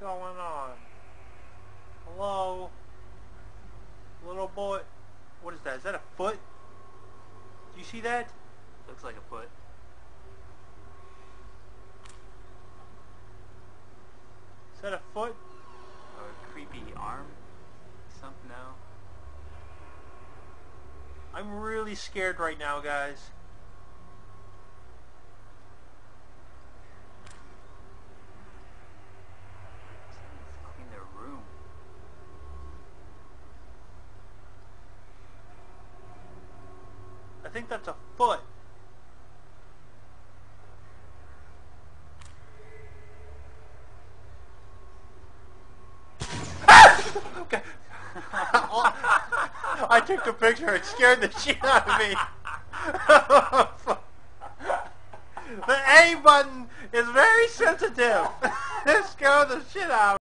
going on? Hello? Little boy. What is that? Is that a foot? Do you see that? Looks like a foot. Is that a foot? Or a creepy arm? Something now. I'm really scared right now, guys. Think that's a foot. okay. I took a picture. It scared the shit out of me. the A button is very sensitive. it scared the shit out of me.